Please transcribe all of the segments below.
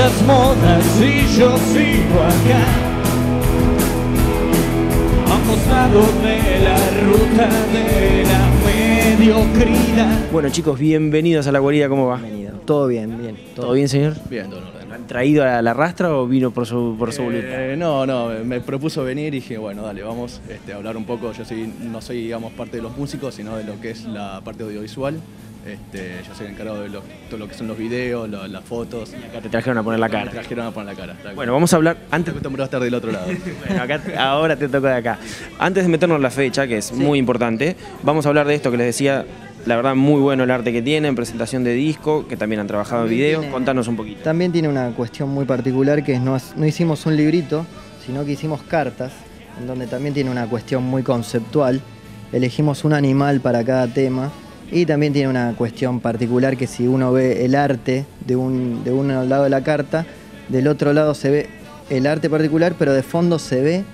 las modas y yo sigo acá. A un costado de la ruta de la mediocridad. Bueno chicos, bienvenidos a la guarida, ¿cómo va? Bienvenido. Todo bien, bien. ¿Todo bien, señor? Bien, todo en orden. ¿Han traído a la rastra o vino por su, por su? Eh, no, no, me propuso venir y dije, bueno, dale, vamos este, a hablar un poco. Yo soy, no soy, digamos, parte de los músicos, sino de lo que es la parte audiovisual. Este, yo soy el encargado de lo- todo lo que son los videos, lo- las fotos. Acá te trajeron a poner la Me cara. trajeron a poner la cara. tal Bueno, vamos a hablar antes. Acostumbrado a estar del otro lado. Bueno, acá- ahora te toca de acá. Antes de meternos en la fecha, que es muy importante, vamos a hablar de esto que les decía. La verdad, muy bueno el arte que tienen, presentación de disco, que también han trabajado en También video. tiene- Contanos un poquito. También tiene una cuestión muy particular que es no, no hicimos un librito, sino que hicimos cartas, en donde también tiene una cuestión muy conceptual. Elegimos un animal para cada tema y también tiene una cuestión particular que si uno ve el arte de un, de un lado de la carta, del otro lado se ve el arte particular, pero de fondo se ve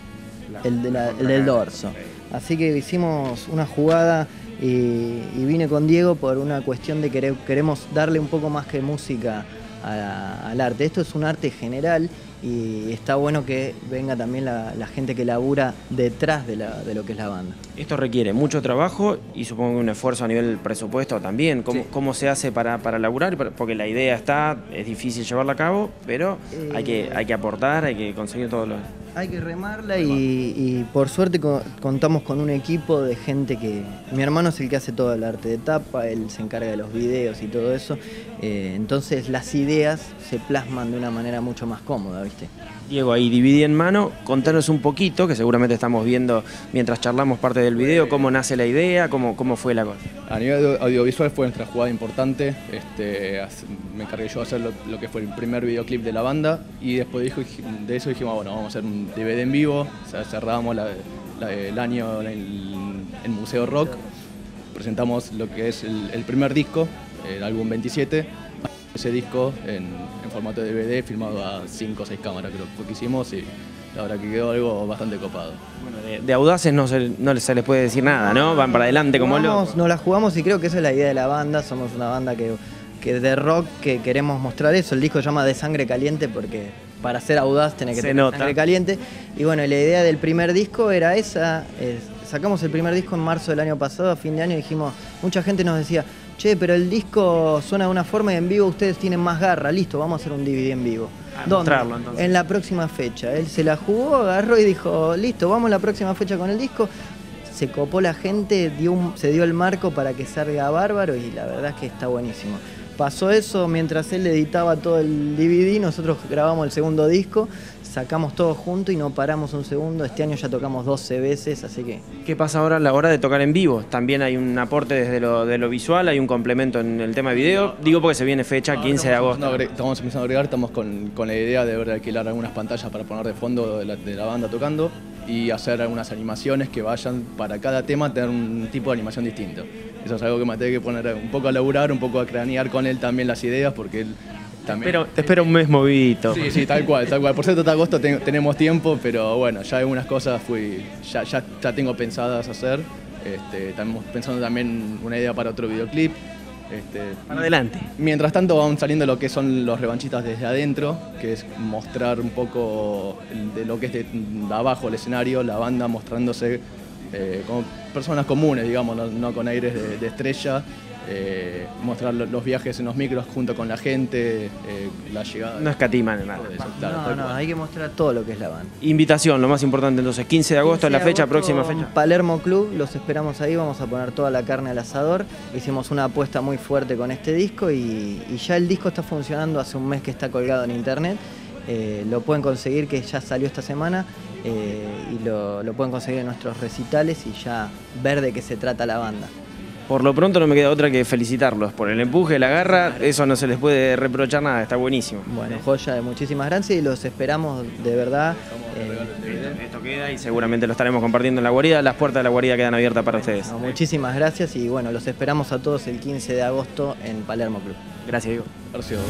el, del dorso. Así que hicimos una jugada y, y vine con Diego por una cuestión de que queremos darle un poco más que música a- al arte. Esto es un arte general y está bueno que venga también la, la gente que labura detrás de, la- de lo que es la banda. Esto requiere mucho trabajo y supongo que un esfuerzo a nivel presupuesto también. ¿Cómo, Sí. cómo se hace para, para laburar? Porque la idea está, es difícil llevarla a cabo, pero hay, que, hay que aportar, hay que conseguir todo lo... Hay que remarla y, y por suerte co- contamos con un equipo de gente que... Mi hermano es el que hace todo el arte de tapa, él se encarga de los videos y todo eso. eh, entonces las ideas se plasman de una manera mucho más cómoda, ¿viste? Diego, ahí dividí en mano, contanos un poquito, que seguramente estamos viendo mientras charlamos parte del video, cómo nace la idea, cómo, cómo fue la cosa. A nivel audio- audiovisual fue nuestra jugada importante. Este, me encargué yo de hacer lo, lo que fue el primer videoclip de la banda y después dijo- de eso dijimos, bueno, vamos a hacer un DVD en vivo. O sea, cerramos la- la- el año en el, Museo Rock. Presentamos lo que es el, el primer disco, el álbum 27. Ese disco en, en formato de DVD, filmado a 5 o 6 cámaras, creo que fue que hicimos y la verdad que quedó algo bastante copado. Bueno, de, de audaces no se, no les- se les puede decir nada, ¿no? Van para adelante como Jugamos, locos. Nos la jugamos y creo que esa es la idea de la banda. Somos una banda que, que de rock que queremos mostrar eso. El disco se llama De Sangre Caliente porque para ser audaz tenés que Se tener nota. sangre caliente. Y bueno, la idea del primer disco era esa. es- sacamos el primer disco en marzo del año pasado, a fin de año, y dijimos, mucha gente nos decía, che, pero el disco suena de una forma y en vivo ustedes tienen más garra. Listo, vamos a hacer un DVD en vivo. A mostrarlo, entonces. En la próxima fecha. Él se la jugó, agarró y dijo, listo, vamos la próxima fecha con el disco. Se copó la gente, dio un- se dio el marco para que salga bárbaro y la verdad es que está buenísimo. Pasó eso mientras él editaba todo el DVD, nosotros grabamos el segundo disco, sacamos todo junto y no paramos un segundo. Este año ya tocamos 12 veces, así que ¿Qué pasa ahora a la hora de tocar en vivo? También hay un aporte desde lo, de lo visual, hay un complemento en el tema de video. Digo porque se viene fecha 15 de agosto. Estamos empezando a agregar, estamos con, con la idea de ver, alquilar algunas pantallas para poner de fondo de la, de la banda tocando y hacer algunas animaciones que vayan para cada tema tener un tipo de animación distinto. Eso es algo que me tengo que poner un poco a laburar, un poco a cranear con él también las ideas porque él también... Pero te espero un mes movidito. Sí, sí, tal cual, tal cual. Por cierto, hasta agosto ten- tenemos tiempo, pero bueno, ya algunas cosas fui, ya, ya, ya tengo pensadas hacer. Este, estamos pensando también una idea para otro videoclip. Este, Para adelante. Mientras tanto van saliendo lo que son los revanchistas desde adentro, que es mostrar un poco de lo que es de, de abajo el escenario, la banda mostrándose eh, como personas comunes, digamos, no, no con aires de, de estrella, eh, mostrar lo- los viajes en los micros junto con la gente, eh, la llegada. No escatiman en nada. Eso, claro, no, tal no, cual. hay que mostrar todo lo que es la banda. Invitación, lo más importante entonces, 15 de agosto es la 15 de fecha, agosto, próxima fecha. Palermo Club, los esperamos ahí, vamos a poner toda la carne al asador. Hicimos una apuesta muy fuerte con este disco y, y ya el disco está funcionando hace un mes que está colgado en internet. Eh, lo pueden conseguir, que ya salió esta semana, eh, y lo, lo pueden conseguir en nuestros recitales y ya ver de qué se trata la banda. Por lo pronto no me queda otra que felicitarlos por el empuje, la garra, eso no se les puede reprochar nada, está buenísimo. Bueno, joya, muchísimas gracias y los esperamos de verdad. eh, Esto queda y seguramente lo estaremos compartiendo en la guarida. Las puertas de la guarida quedan abiertas para ustedes. no, muchísimas gracias y bueno, los esperamos a todos el 15 de agosto en Palermo Club. Gracias, Diego. Gracias.